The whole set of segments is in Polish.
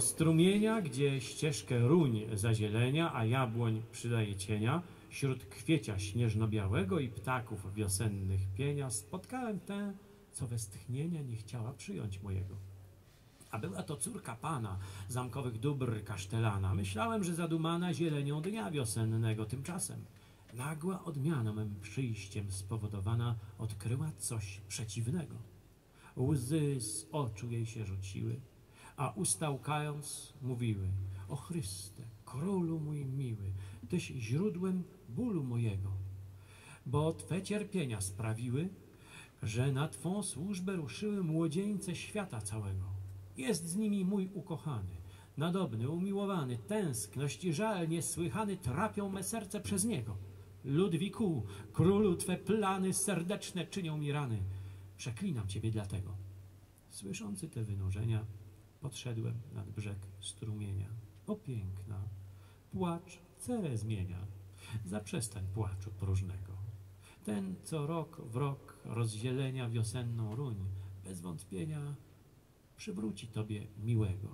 Strumienia, gdzie ścieżkę ruń zazielenia, a jabłoń przydaje cienia, wśród kwiecia śnieżno-białego i ptaków wiosennych pienia, spotkałem tę, co westchnienia nie chciała przyjąć mojego. A była to córka pana, zamkowych dóbr kasztelana. Myślałem, że zadumana zielenią dnia wiosennego. Tymczasem nagła odmiana mym przyjściem spowodowana odkryła coś przeciwnego. Łzy z oczu jej się rzuciły, a usta łkając mówiły O Chryste, królu mój miły, Tyś źródłem bólu mojego, bo Twe cierpienia sprawiły, że na Twą służbę ruszyły młodzieńce świata całego. Jest z nimi mój ukochany, nadobny, umiłowany, tęskność i żal niesłychany trapią me serce przez niego. Ludwiku, królu, Twe plany serdeczne czynią mi rany. Przeklinam Ciebie dlatego. Słyszący te wynurzenia, podszedłem nad brzeg strumienia. O piękna, płacz cerę zmienia. Zaprzestań płaczu próżnego. Ten, co rok w rok rozzielenia wiosenną ruń, bez wątpienia przywróci Tobie miłego.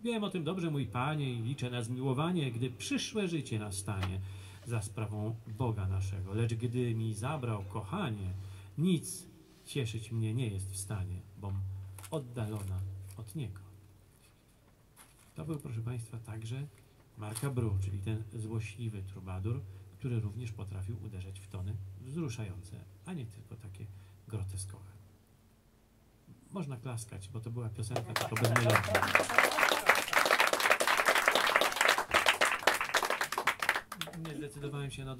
Wiem o tym dobrze, mój Panie, i liczę na zmiłowanie, gdy przyszłe życie nastanie za sprawą Boga naszego. Lecz gdy mi zabrał kochanie, nic cieszyć mnie nie jest w stanie, bom oddalona od Niego. To był, proszę Państwa, także Marka Bru, czyli ten złośliwy trubadur, który również potrafił uderzać w tony wzruszające, a nie tylko takie groteskowe. Można klaskać, bo to była piosenka tylko bez melodii. Nie zdecydowałem się na